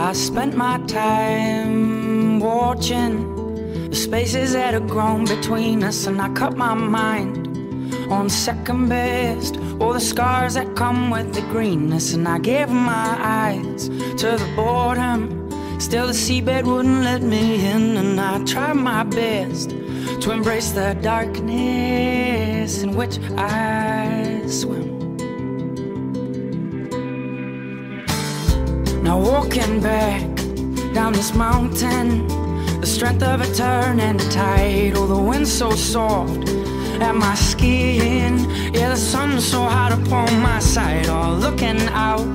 I spent my time watching the spaces that had grown between us, and I cut my mind on second best. All the scars that come with the greenness, and I gave my eyes to the boredom. Still, the seabed wouldn't let me in, and I tried my best to embrace the darkness in which I swim. Now, walking back down this mountain, the strength of a turn and a tide, oh, the wind so soft at my skin. Yeah, the sun so hot upon my side, all looking out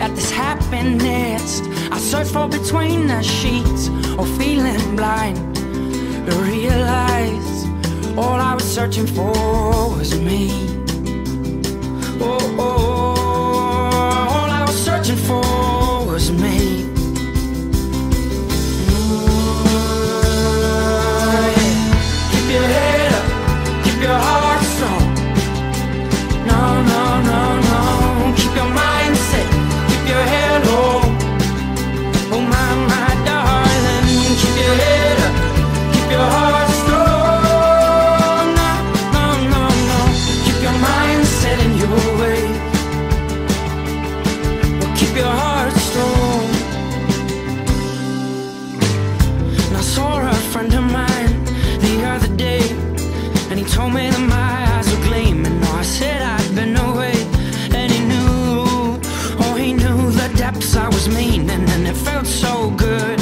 at this happiness. I search for between the sheets or feeling blind to realize all I was searching for was me. Told me that my eyes were gleaming. Oh, I said I'd been away, and he knew, oh, he knew the depths I was meaning, and it felt so good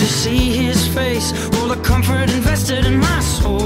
to see his face, all the comfort invested in my soul,